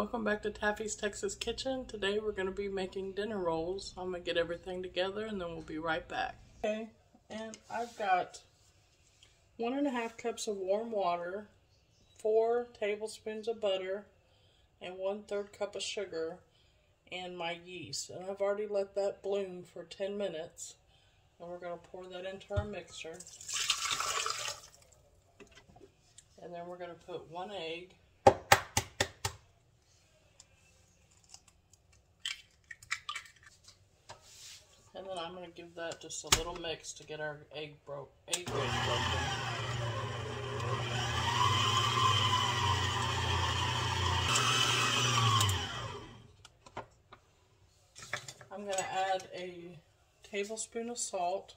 welcome back to Taffy's Texas Kitchen. Today we're going to be making dinner rolls. I'm going to get everything together and then we'll be right back. Okay, and I've got one and a half cups of warm water, four tablespoons of butter, and one third cup of sugar, and my yeast. And I've already let that bloom for 10 minutes. And we're going to pour that into our mixer. And then we're going to put one egg And then I'm going to give that just a little mix to get our egg broke, egg broken. I'm going to add a tablespoon of salt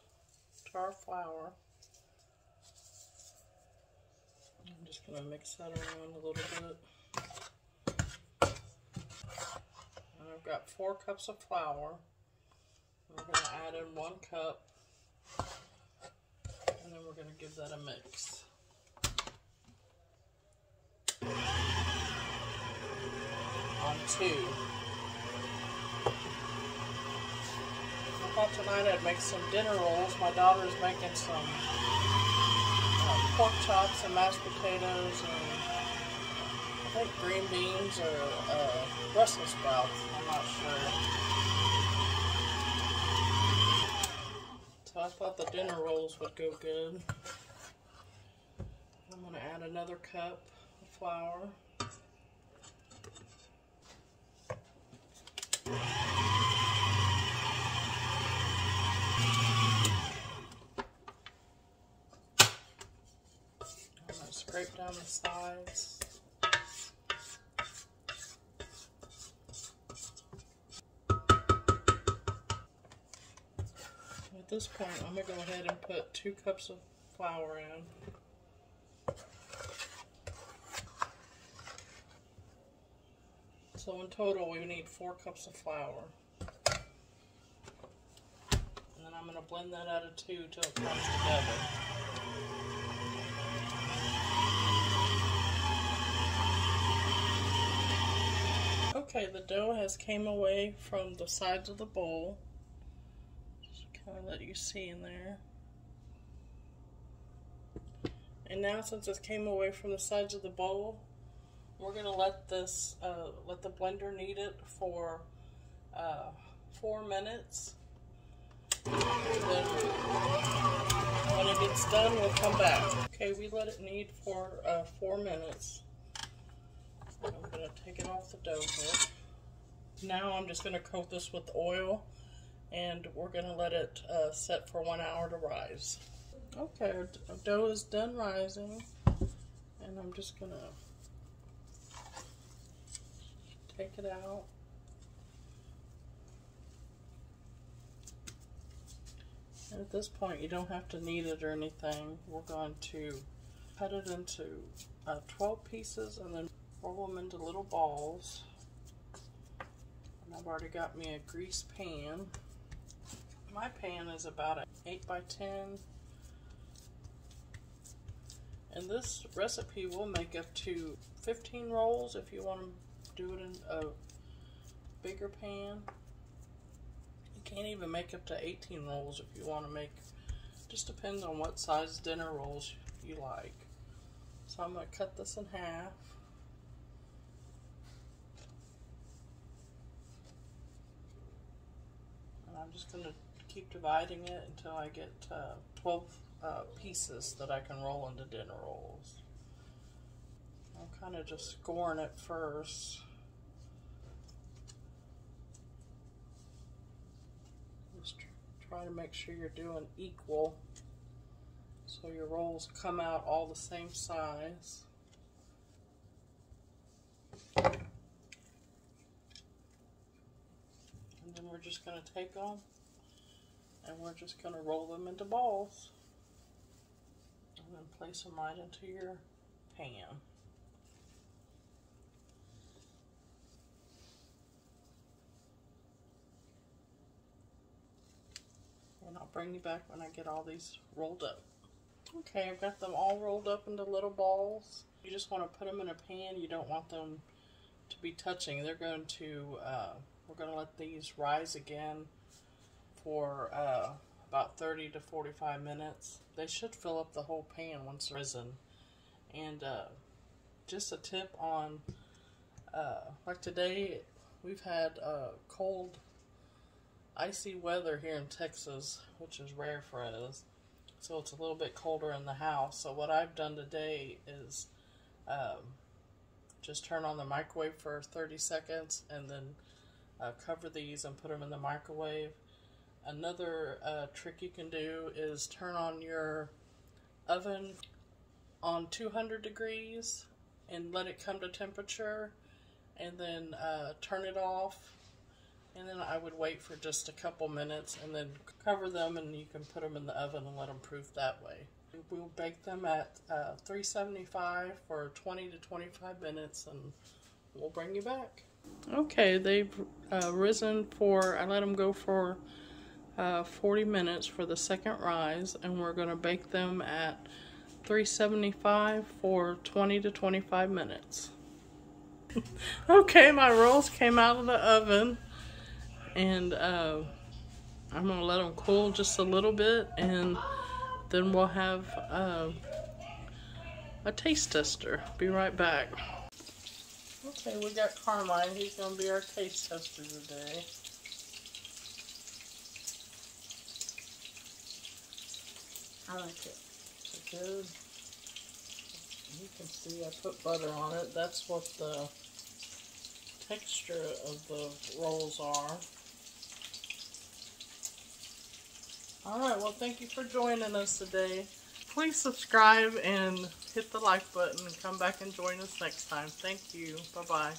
to our flour. I'm just going to mix that around a little bit. And I've got four cups of flour. We're going to add in one cup, and then we're going to give that a mix. On two. I thought tonight I'd make some dinner rolls. My daughter's making some uh, pork chops and mashed potatoes and I think green beans or uh, Brussels sprouts. I'm not sure. I thought the dinner rolls would go good. I'm going to add another cup of flour. Scrape down the sides. This point, I'm going to go ahead and put two cups of flour in. So in total, we need four cups of flour. And then I'm going to blend that out of two till it comes together. Okay, the dough has came away from the sides of the bowl let you see in there. And now since it came away from the sides of the bowl, we're going to let this, uh, let the blender knead it for uh, four minutes. Then when it gets done, we'll come back. Okay, we let it knead for uh, four minutes. I'm to take it off the dough here. Now I'm just going to coat this with oil and we're going to let it uh, set for one hour to rise. Okay, our dough is done rising, and I'm just going to take it out. And at this point, you don't have to knead it or anything. We're going to cut it into uh, 12 pieces and then roll them into little balls. And I've already got me a grease pan. My pan is about an 8 by 10 and this recipe will make up to 15 rolls if you want to do it in a bigger pan. You can't even make up to 18 rolls if you want to make, just depends on what size dinner rolls you like. So I'm going to cut this in half. And I'm just going to keep dividing it until I get uh, 12 uh, pieces that I can roll into dinner rolls. I'm kind of just scoring it first. Just try to make sure you're doing equal so your rolls come out all the same size. And then we're just going to take them and we're just going to roll them into balls and then place them right into your pan. And I'll bring you back when I get all these rolled up. Okay, I've got them all rolled up into little balls. You just want to put them in a pan. You don't want them to be touching. They're going to, uh, we're going to let these rise again for uh, about 30 to 45 minutes. They should fill up the whole pan once risen. And uh, just a tip on, uh, like today, we've had uh, cold, icy weather here in Texas, which is rare for us. So it's a little bit colder in the house. So what I've done today is um, just turn on the microwave for 30 seconds and then uh, cover these and put them in the microwave. Another uh, trick you can do is turn on your oven on 200 degrees and let it come to temperature and then uh, turn it off and then I would wait for just a couple minutes and then cover them and you can put them in the oven and let them proof that way. We'll bake them at uh, 375 for 20 to 25 minutes and we'll bring you back. Okay, they've uh, risen for, I let them go for uh, 40 minutes for the second rise and we're going to bake them at 375 for 20 to 25 minutes. okay, my rolls came out of the oven and uh, I'm going to let them cool just a little bit and then we'll have uh, a taste tester. Be right back. Okay, we got Carmine. He's going to be our taste tester today. I like it. Is good? You can see I put butter on it. That's what the texture of the rolls are. Alright, well thank you for joining us today. Please subscribe and hit the like button and come back and join us next time. Thank you. Bye-bye.